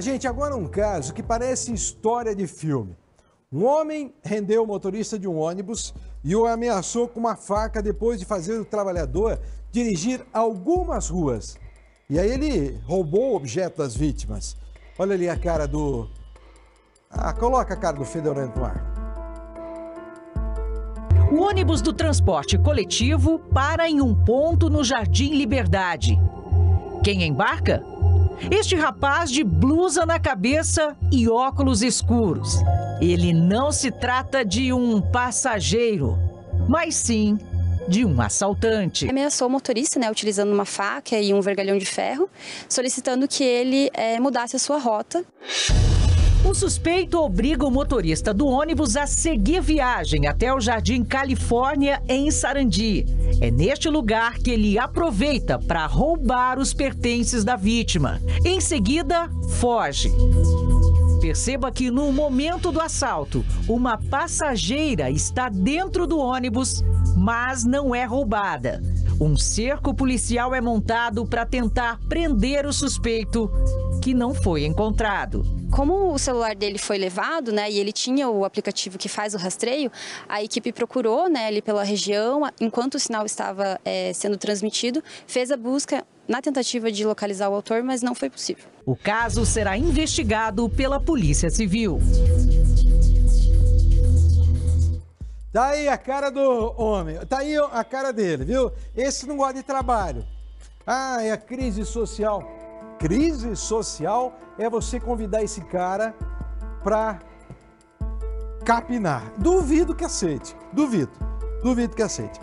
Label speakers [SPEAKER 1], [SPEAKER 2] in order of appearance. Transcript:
[SPEAKER 1] Gente, agora um caso que parece história de filme. Um homem rendeu o motorista de um ônibus e o ameaçou com uma faca depois de fazer o trabalhador dirigir algumas ruas. E aí ele roubou o objeto das vítimas. Olha ali a cara do. Ah, coloca a cara do Fedorento no ar.
[SPEAKER 2] O ônibus do transporte coletivo para em um ponto no Jardim Liberdade. Quem embarca? Este rapaz de blusa na cabeça e óculos escuros. Ele não se trata de um passageiro, mas sim de um assaltante.
[SPEAKER 3] Ameaçou o motorista, né, utilizando uma faca e um vergalhão de ferro, solicitando que ele é, mudasse a sua rota.
[SPEAKER 2] O suspeito obriga o motorista do ônibus a seguir viagem até o Jardim Califórnia, em Sarandi. É neste lugar que ele aproveita para roubar os pertences da vítima. Em seguida, foge. Perceba que no momento do assalto, uma passageira está dentro do ônibus, mas não é roubada. Um cerco policial é montado para tentar prender o suspeito, que não foi encontrado.
[SPEAKER 3] Como o celular dele foi levado, né, e ele tinha o aplicativo que faz o rastreio, a equipe procurou, né, ali pela região, enquanto o sinal estava é, sendo transmitido, fez a busca na tentativa de localizar o autor, mas não foi possível.
[SPEAKER 2] O caso será investigado pela Polícia Civil.
[SPEAKER 1] Tá aí a cara do homem, tá aí a cara dele, viu? Esse não gosta de trabalho. Ah, é a crise social. Crise social é você convidar esse cara para capinar. Duvido que aceite, duvido, duvido que aceite.